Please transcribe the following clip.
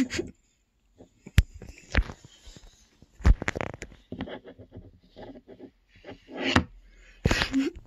Mm-hmm.